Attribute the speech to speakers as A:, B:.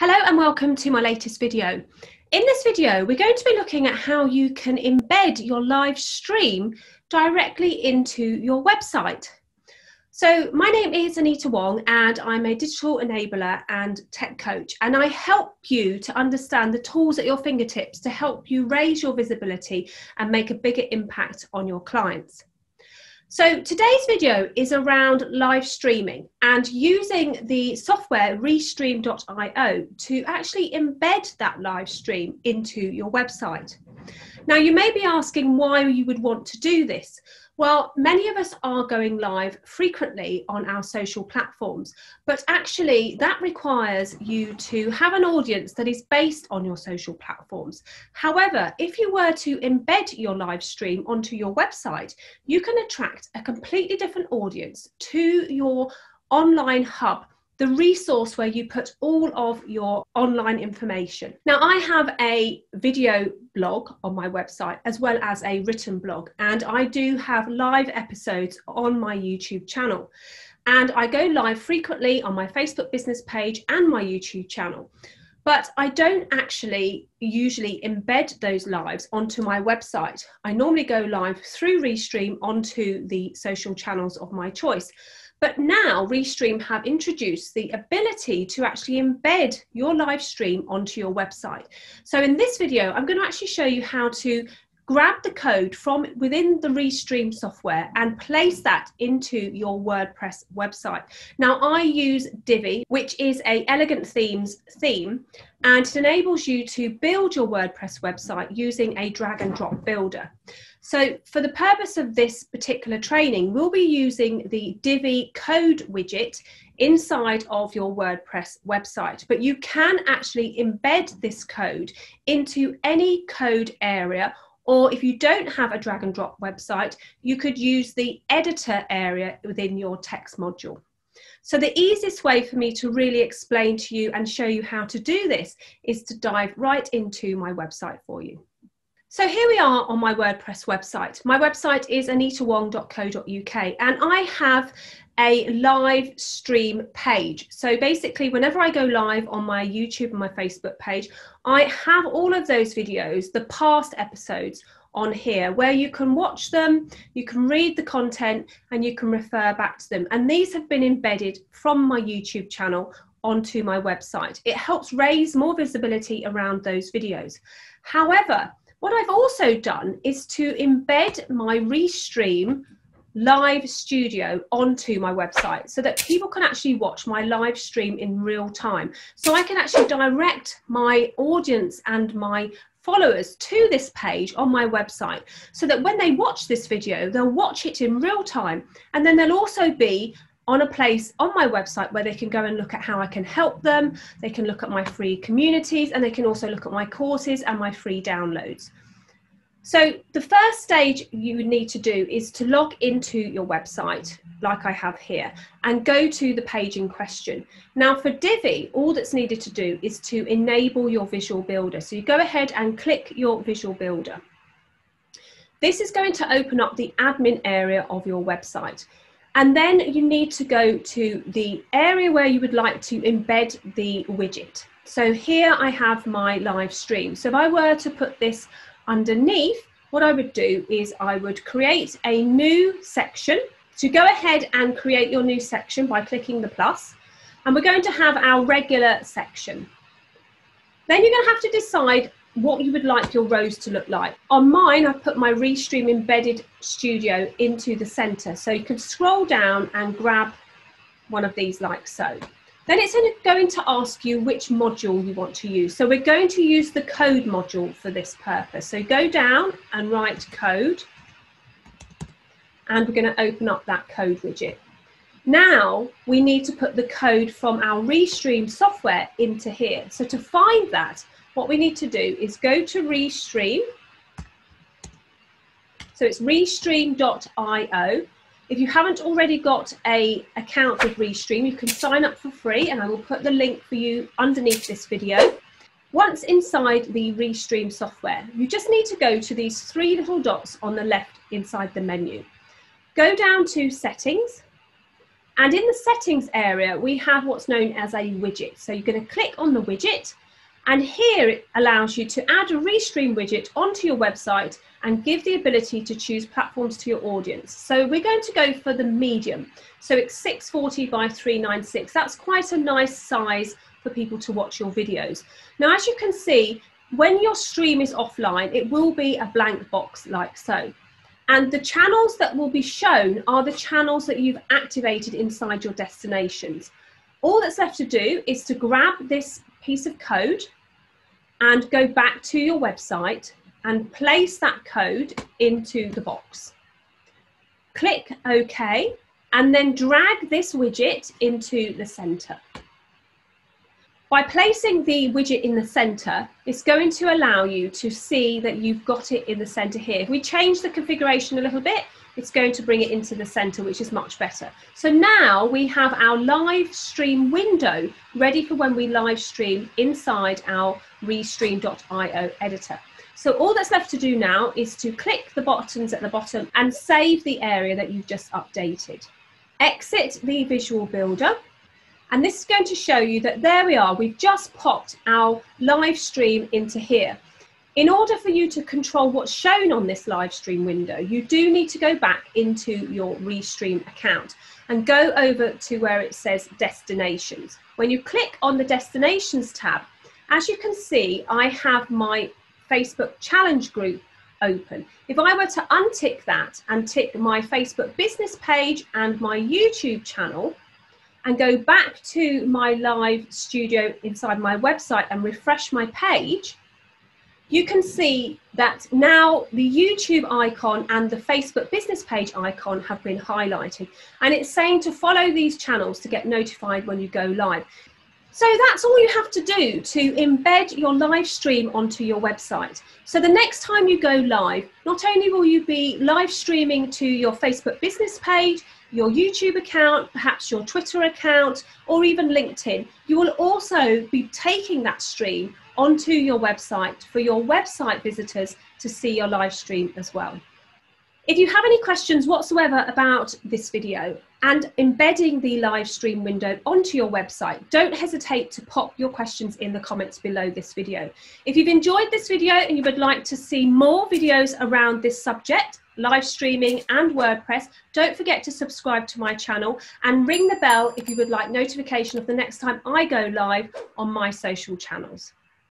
A: Hello and welcome to my latest video. In this video, we're going to be looking at how you can embed your live stream directly into your website. So my name is Anita Wong and I'm a digital enabler and tech coach and I help you to understand the tools at your fingertips to help you raise your visibility and make a bigger impact on your clients. So today's video is around live streaming and using the software restream.io to actually embed that live stream into your website. Now you may be asking why you would want to do this. Well, many of us are going live frequently on our social platforms, but actually, that requires you to have an audience that is based on your social platforms. However, if you were to embed your live stream onto your website, you can attract a completely different audience to your online hub the resource where you put all of your online information. Now, I have a video blog on my website as well as a written blog, and I do have live episodes on my YouTube channel. And I go live frequently on my Facebook business page and my YouTube channel. But I don't actually usually embed those lives onto my website. I normally go live through Restream onto the social channels of my choice. But now Restream have introduced the ability to actually embed your live stream onto your website. So in this video, I'm going to actually show you how to grab the code from within the Restream software and place that into your WordPress website. Now I use Divi, which is a Elegant Themes theme, and it enables you to build your WordPress website using a drag and drop builder. So for the purpose of this particular training, we'll be using the Divi code widget inside of your WordPress website, but you can actually embed this code into any code area or if you don't have a drag and drop website, you could use the editor area within your text module. So the easiest way for me to really explain to you and show you how to do this is to dive right into my website for you. So here we are on my WordPress website. My website is anitawong.co.uk and I have a live stream page. So basically, whenever I go live on my YouTube and my Facebook page, I have all of those videos, the past episodes on here where you can watch them, you can read the content, and you can refer back to them. And these have been embedded from my YouTube channel onto my website. It helps raise more visibility around those videos. However, what I've also done is to embed my Restream live studio onto my website so that people can actually watch my live stream in real time. So I can actually direct my audience and my followers to this page on my website so that when they watch this video, they'll watch it in real time. And then there'll also be on a place on my website where they can go and look at how I can help them. They can look at my free communities and they can also look at my courses and my free downloads. So the first stage you need to do is to log into your website like I have here and go to the page in question. Now for Divi, all that's needed to do is to enable your visual builder. So you go ahead and click your visual builder. This is going to open up the admin area of your website. And then you need to go to the area where you would like to embed the widget. So here I have my live stream. So if I were to put this underneath, what I would do is I would create a new section. So go ahead and create your new section by clicking the plus, and we're going to have our regular section. Then you're going to have to decide what you would like your rows to look like. On mine, I've put my Restream embedded studio into the center. So you can scroll down and grab one of these like so. Then it's going to ask you which module you want to use. So we're going to use the code module for this purpose. So go down and write code. And we're going to open up that code widget. Now we need to put the code from our Restream software into here. So to find that, what we need to do is go to Restream. So it's restream.io. If you haven't already got a account with Restream, you can sign up for free and I will put the link for you underneath this video. Once inside the Restream software, you just need to go to these three little dots on the left inside the menu. Go down to settings And in the settings area, we have what's known as a widget. So you're going to click on the widget and here it allows you to add a Restream widget onto your website and give the ability to choose platforms to your audience. So we're going to go for the medium. So it's 640 by 396. That's quite a nice size for people to watch your videos. Now, as you can see, when your stream is offline, it will be a blank box like so. And the channels that will be shown are the channels that you've activated inside your destinations. All that's left to do is to grab this piece of code and go back to your website and place that code into the box. Click OK and then drag this widget into the center. By placing the widget in the center, it's going to allow you to see that you've got it in the center here. If we change the configuration a little bit, it's going to bring it into the center, which is much better. So now we have our live stream window ready for when we live stream inside our restream.io editor. So all that's left to do now is to click the buttons at the bottom and save the area that you've just updated. Exit the visual builder and this is going to show you that there we are, we've just popped our live stream into here. In order for you to control what's shown on this live stream window, you do need to go back into your Restream account and go over to where it says destinations. When you click on the destinations tab, as you can see, I have my Facebook challenge group open. If I were to untick that and tick my Facebook business page and my YouTube channel, and go back to my live studio inside my website and refresh my page, you can see that now the YouTube icon and the Facebook business page icon have been highlighted. And it's saying to follow these channels to get notified when you go live. So that's all you have to do to embed your live stream onto your website. So the next time you go live, not only will you be live streaming to your Facebook business page, your YouTube account, perhaps your Twitter account, or even LinkedIn. You will also be taking that stream onto your website for your website visitors to see your live stream as well. If you have any questions whatsoever about this video and embedding the live stream window onto your website, don't hesitate to pop your questions in the comments below this video. If you've enjoyed this video and you would like to see more videos around this subject, live streaming and WordPress, don't forget to subscribe to my channel and ring the bell if you would like notification of the next time I go live on my social channels.